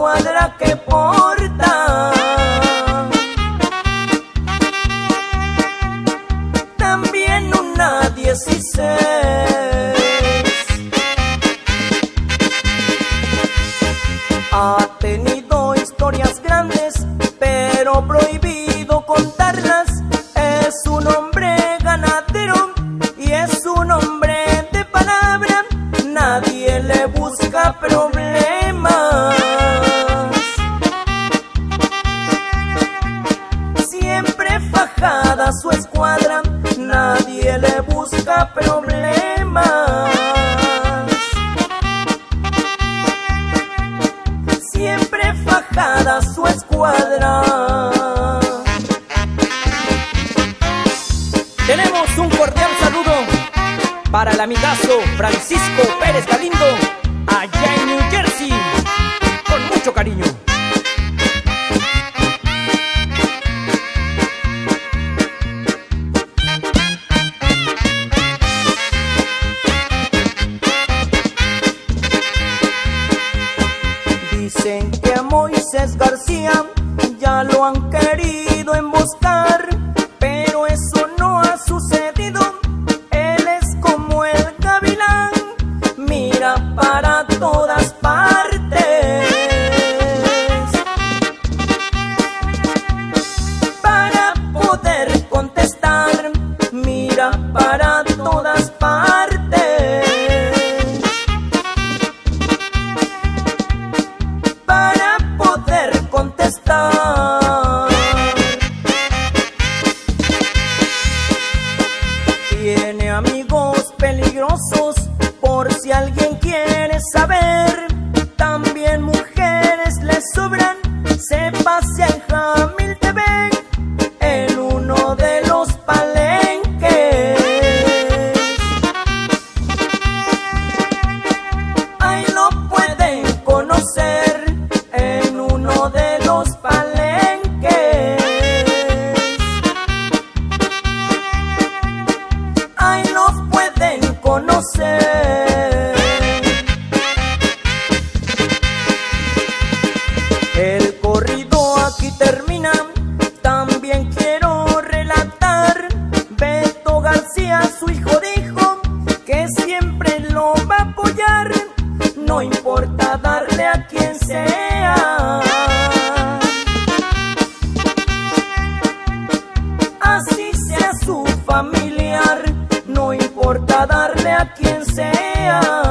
Una escuadra que porta. También una 16. Ha tenido historias grandes, pero prohibido contarlas. Es un hombre ganadero y es un hombre de palabra. Nadie le busca problemas. Siempre fajada su escuadra, nadie le busca problemas. Siempre fajada su escuadra. Tenemos un cordial saludo para el amigazo Francisco Pérez Galindo, allá en New Jersey, con mucho cariño. García ya lo han querido emboscar, pero eso no ha sucedido. Él es como el gavilán, mira para todas Amigos peligrosos por si alguien quiere saber. También mujeres le sobran. Se pasea Así sea su familiar. No importa darle a quien sea.